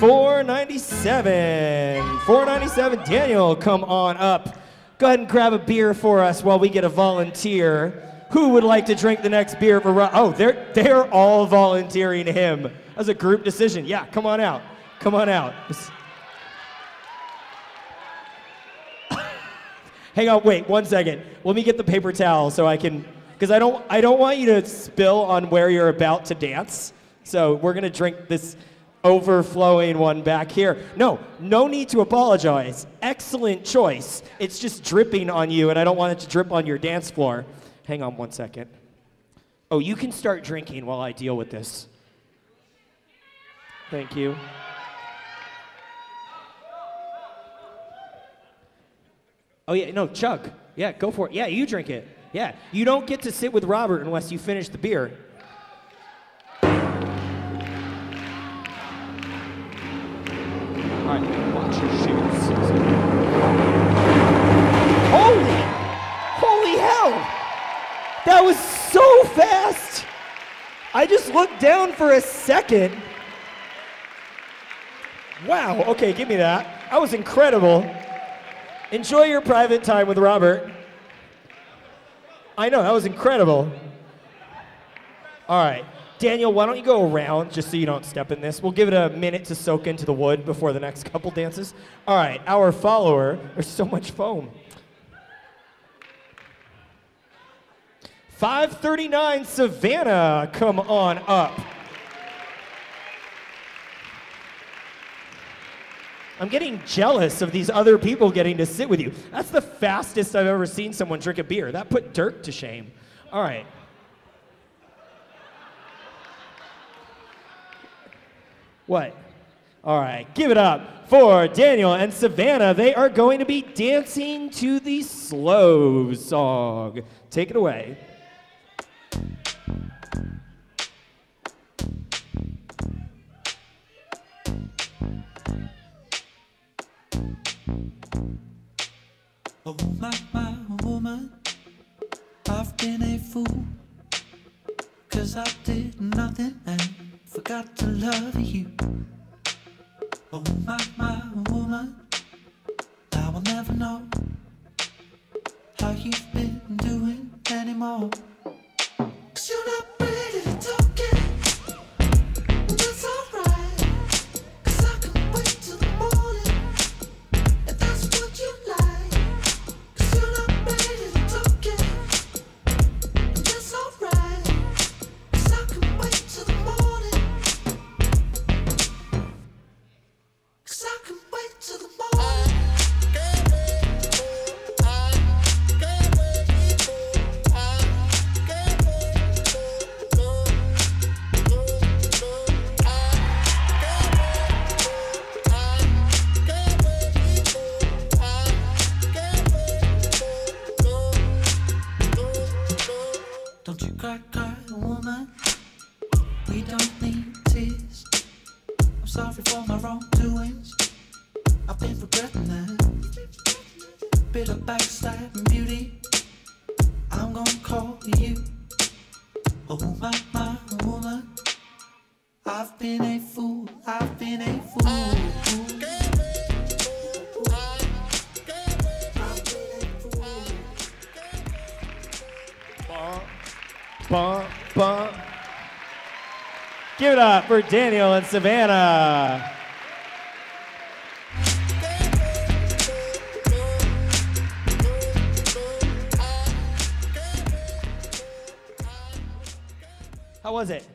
497. 497, Daniil, come on up. Go ahead and grab a beer for us while we get a volunteer. Who would like to drink the next beer for Rob? Oh, they're, they're all volunteering him as a group decision. Yeah, come on out. Come on out. Hang on, wait one second. Let me get the paper towel so I can, because I don't, I don't want you to spill on where you're about to dance. So we're gonna drink this overflowing one back here. No, no need to apologize. Excellent choice. It's just dripping on you, and I don't want it to drip on your dance floor. Hang on one second. Oh, you can start drinking while I deal with this. Thank you. Oh, yeah, no, chug. Yeah, go for it. Yeah, you drink it. Yeah, you don't get to sit with Robert unless you finish the beer. Right, watch your. Holy, holy hell! That was so fast! I just looked down for a second. Wow, okay, give me that. That was incredible. Enjoy your private time with Robert. I know, that was incredible. All right. Daniil, why don't you go around just so you don't step in this? We'll give it a minute to soak into the wood before the next couple dances. All right, our follower, there's so much foam. 539 Savana, come on up. I'm getting jealous of these other people getting to sit with you. That's the fastest I've ever seen someone drink a beer. That put Dirk to shame. All right. What? All right, give it up for Daniil and Savana. They are going to be dancing to the slow song. Take it away. Oh my, my woman, I've been a fool. Cause I did nothing and forgot to love you. Oh my, my woman, I will never know how you've been doing anymore. Woman. We don't need tears. I'm sorry for my wrongdoings. I've been regretting that. Bit of backstab and beauty. I'm gonna call you. Oh my, my woman. I've been a fool. I've been a fool. Bum, bum. Give it up for Daniil and Savana. How was it?